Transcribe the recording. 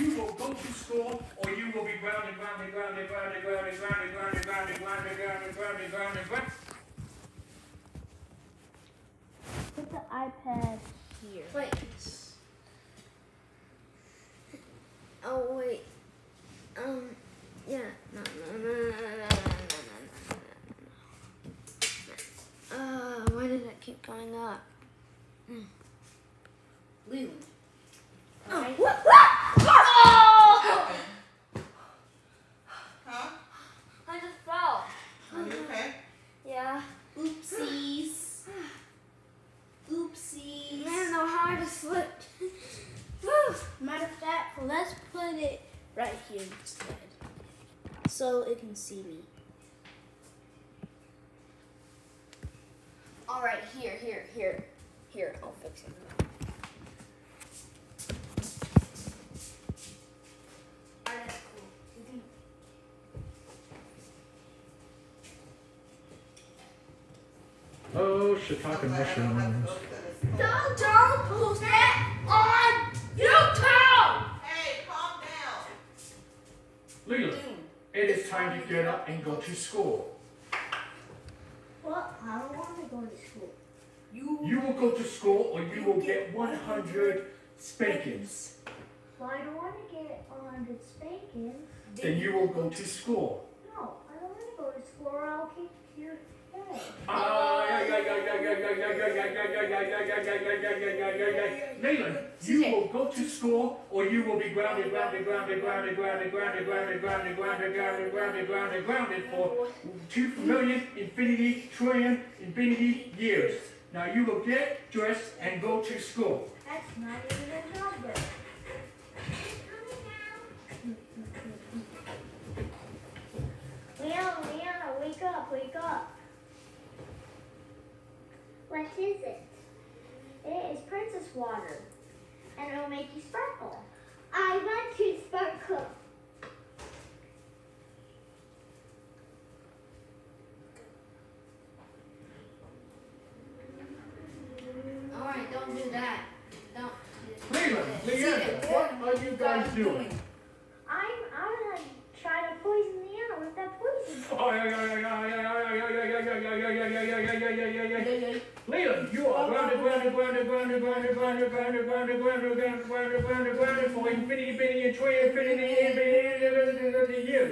You will go to school or you will be grounded, grounded, grounded, grounded, grounded, grounded, grounded, grounded, grounded, grounded, grounded, grounded, grounded. Put the iPad here. Wait. Oh wait. Um. Yeah. No. No. No. No. No. No. No. No. no. Uh. Why did it keep going up? Leland. Oh. Huh? I just fell. Are you okay? Yeah. Oopsies. Oopsies. I don't know how I just slipped. Matter of fact, let's put it right here instead. So it can see me. All right. Here. Here. Here. Here. I'll fix it. Alright, that's cool. You can Oh, shiitake I'm glad I don't mushrooms. go to this. Don't, don't post that on YouTube! Hey, calm down. Leland, it is time to get up and go to school. Well, I don't want to go to school. You. You will go to school or you will get 100 spankings. Well, I don't want to get 100 spankings. Then you will go to school. No, I don't want to go to school or I'll kick your head. You will go to school or you will be grounded, grounded, grounded, grounded, grounded, grounded, grounded, grounded, grounded, grounded, grounded, grounded, grounded for two million, infinity, trillion, infinity years. Now you will get dressed and go to school. That's not even a number. Leona, Leona, wake up, wake up. What is it? It is princess water. And it'll make you sparkle. I want to sparkle. All right, don't do that. Don't. Leland, Leander, what are you guys doing? I'm I'm gonna try to poison Leona with that poison. Oh, yeah, yeah, yeah, yeah, yeah, yeah, yeah, yeah, yeah, yeah, yeah, yeah, yeah, yeah, yeah, yeah, yeah, for infinity, infinity, trillion, infinity, infinity, infinity years.